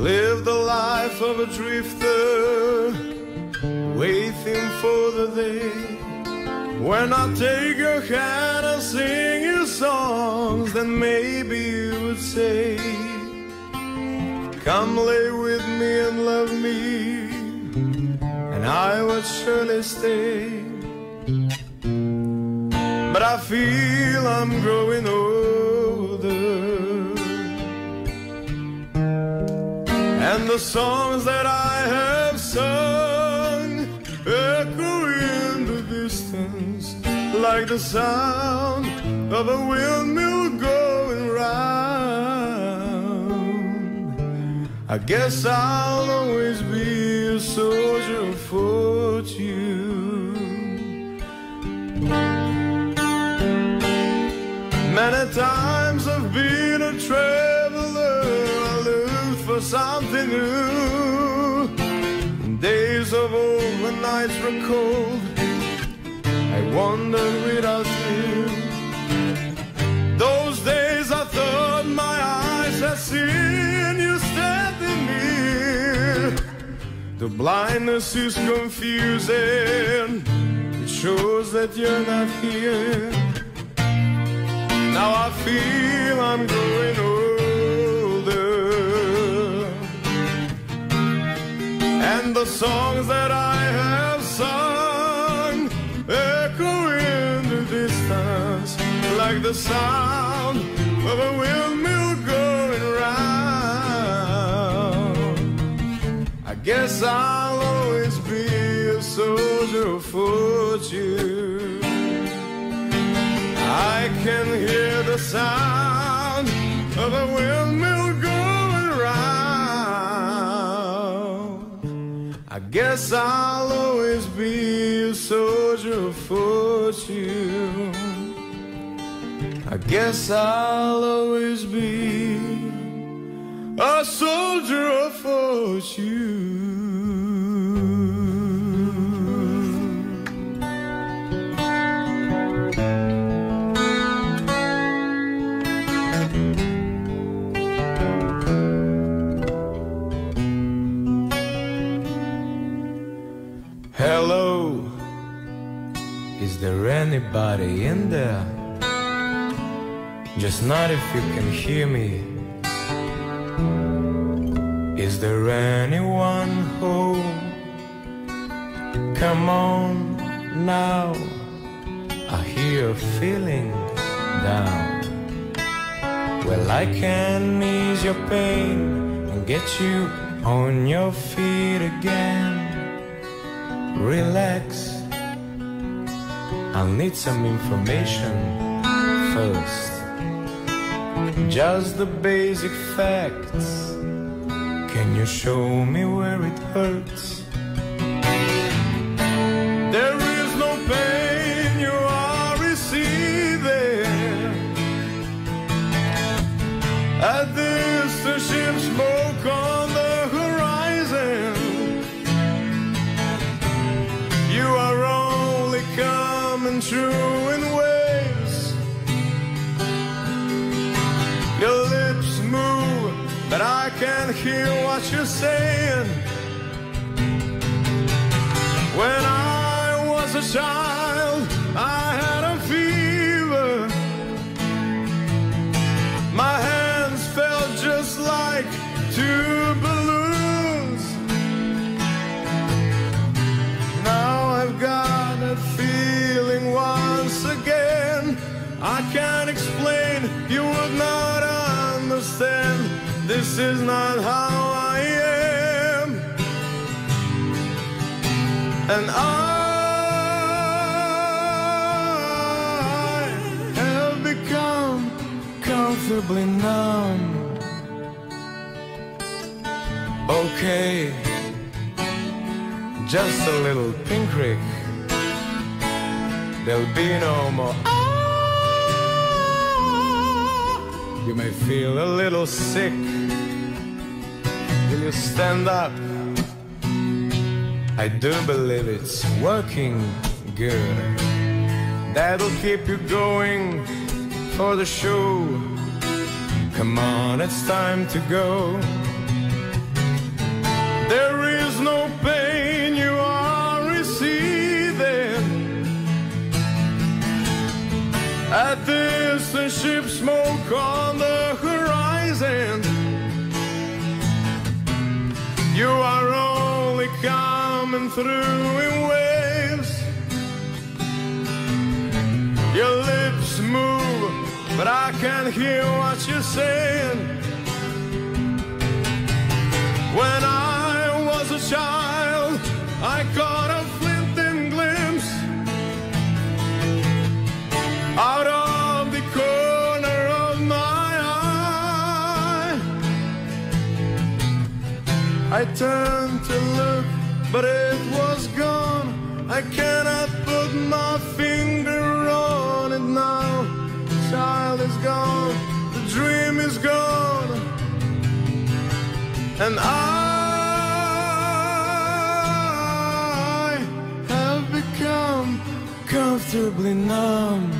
live the life of a drifter, waiting for the day when I take your hand and sing you songs. Then maybe you would say, Come lay with me and love me, and I would surely stay. But I feel I'm growing older. The songs that I have sung echo in the distance like the sound of a windmill going round. I guess I'll always be a soldier of fortune. Many times I've been a looked something new. Days of old when nights were cold, I wandered without you. Those days I thought my eyes had seen you standing near. The blindness is confusing, it shows that you're not here. Now I feel I'm growing older. And the songs that I have sung echo in the distance like the sound of a windmill going round. I guess I'll always be a soldier of fortune. I can hear the sound of a windmill guess I'll always be a soldier of fortune. I guess I'll always be a soldier of fortune. There anybody in there? Just not if you can hear me. Is there anyone home? Come on now, I hear you're feeling down. Well, I can ease your pain and get you on your feet again. Relax. I'll need some information first. Just the basic facts. Can you show me where it hurts? Coming through in waves. Your lips move, but I can't hear what you're saying. When I was a child, is not how I am. And I have become comfortably numb. Okay, just a little pinprick. There'll be no more. "Ah." You may feel a little sick. Will you stand up? I do believe it's working good. That'll keep you going for the show. Come on, it's time to go. There is no pain you are receiving. At this, the ship smoke on the horizon. You are only coming through in waves. Your lips move, but I can't hear what you're saying. When I was a child, turned to look, but it was gone. I cannot put my finger on it now. The child is gone, the dream is gone, and I have become comfortably numb.